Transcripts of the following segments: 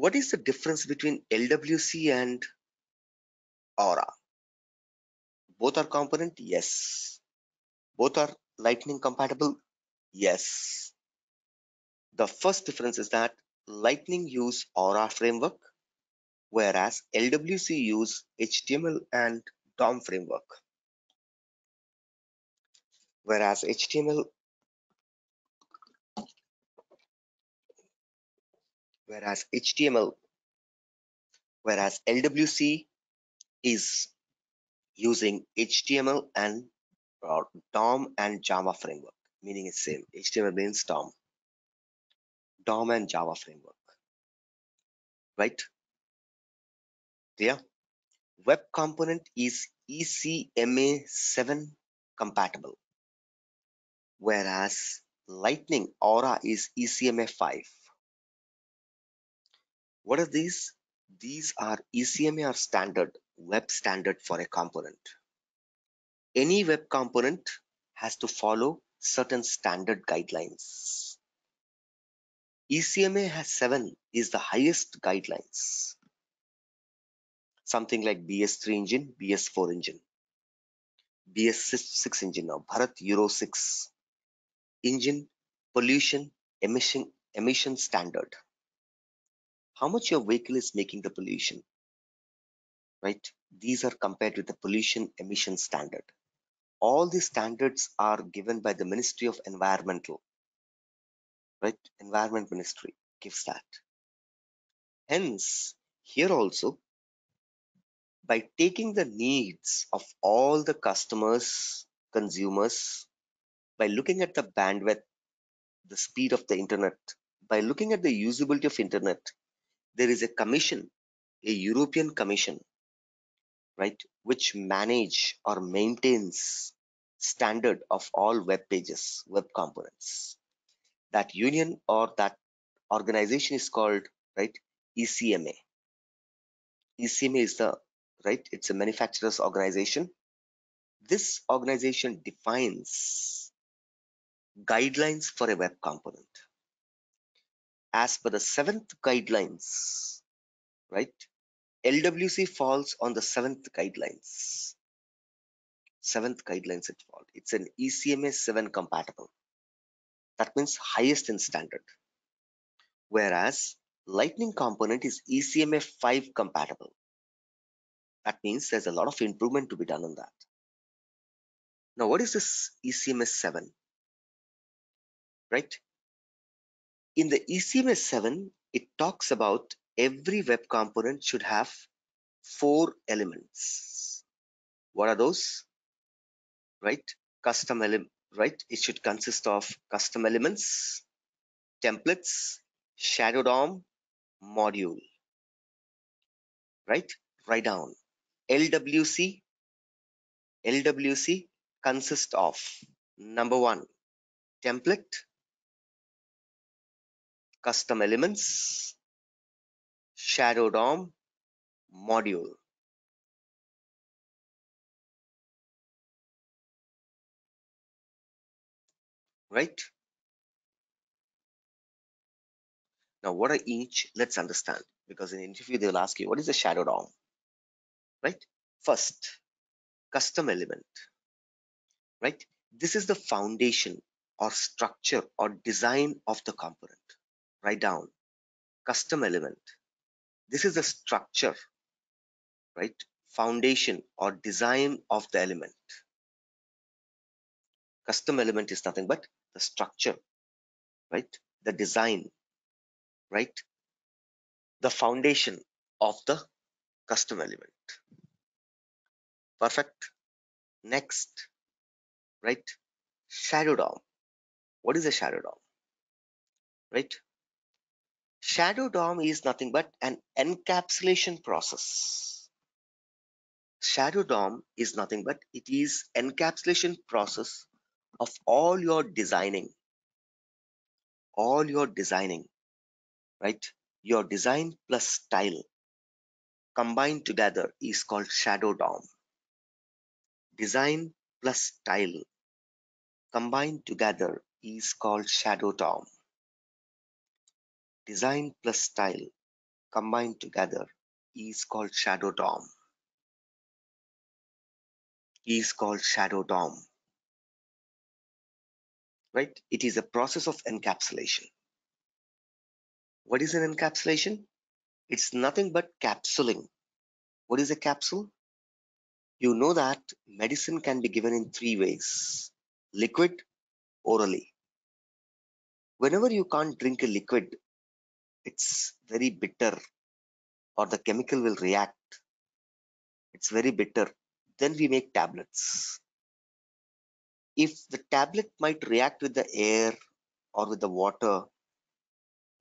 what is the difference between LWC and Aura? Both are component? Yes. Both are lightning compatible? Yes. The first difference is that lightning use Aura framework, whereas LWC use HTML and DOM framework. Whereas HTML whereas HTML, whereas LWC is using HTML and or DOM and Java framework, meaning it's same. HTML means DOM. DOM and Java framework. Right? Clear? Web component is ECMA 7 compatible, whereas Lightning Aura is ECMA 5. What are these? These are ECMA standard, web standard for a component. Any web component has to follow certain standard guidelines. ECMA has seven is the highest guidelines. Something like BS3 engine, BS4 engine, BS6 engine now, Bharat Euro 6 engine pollution emission emission standard how much your vehicle is making the pollution right? These are compared with the pollution emission standard. All these standards are given by the ministry of environmental right? Environment ministry gives that. Hence here also by taking the needs of all the customers consumers by looking at the bandwidth the speed of the internet by looking at the usability of internet there is a commission, a European Commission, right, which manage or maintains standard of all web pages, web components. That union or that organization is called, right, ECMA. ECMA is the, right, it's a manufacturer's organization. This organization defines guidelines for a web component as per the seventh guidelines, right? LWC falls on the seventh guidelines. Seventh guidelines it falls. It's an ECMA 7 compatible. That means highest in standard. Whereas Lightning component is ECMA 5 compatible. That means there's a lot of improvement to be done on that. Now, what is this ECMA 7? Right? In the ECMS 7, it talks about every web component should have four elements. What are those? Right? Custom element, right? It should consist of custom elements, templates, shadow DOM, module. Right? Write down. LWC. LWC consists of number one, template, custom elements, shadow DOM, module. Right? Now, what are each? Let's understand. Because in interview, they'll ask you, what is the shadow DOM? Right? First, custom element. Right? This is the foundation or structure or design of the component write down custom element. This is the structure, right? Foundation or design of the element. Custom element is nothing but the structure, right? The design, right? The foundation of the custom element. Perfect. Next, right? Shadow DOM. What is a shadow DOM? Right? Shadow DOM is nothing but an encapsulation process. Shadow DOM is nothing but it is encapsulation process of all your designing. All your designing, right? Your design plus style combined together is called Shadow DOM. Design plus style combined together is called Shadow DOM design plus style combined together is called shadow DOM. Is called shadow DOM. Right? It is a process of encapsulation. What is an encapsulation? It's nothing but capsuling. What is a capsule? You know that medicine can be given in three ways liquid, orally. Whenever you can't drink a liquid, it's very bitter or the chemical will react. It's very bitter. Then we make tablets. If the tablet might react with the air or with the water,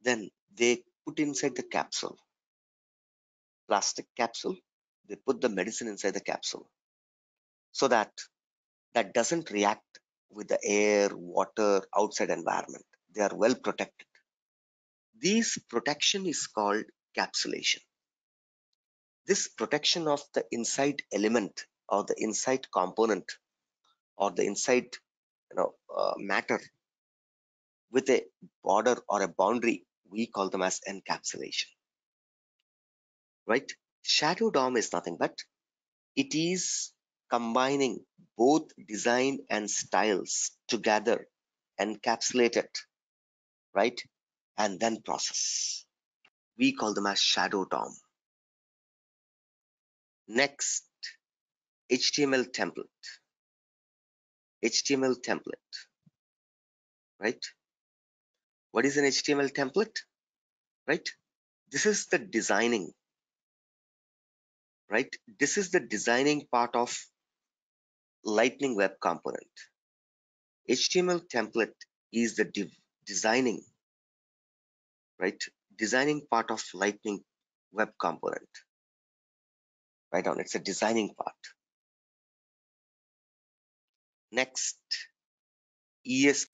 then they put inside the capsule. Plastic capsule, they put the medicine inside the capsule so that that doesn't react with the air, water, outside environment. They are well protected. This protection is called capsulation. This protection of the inside element or the inside component or the inside you know, uh, matter with a border or a boundary, we call them as encapsulation. Right? Shadow DOM is nothing but it is combining both design and styles together, encapsulate it, right? And then process. We call them as shadow DOM. Next, HTML template. HTML template, right? What is an HTML template, right? This is the designing, right? This is the designing part of Lightning Web Component. HTML template is the de designing, right? Designing part of Lightning Web Component. Right on, it's a designing part. Next, ES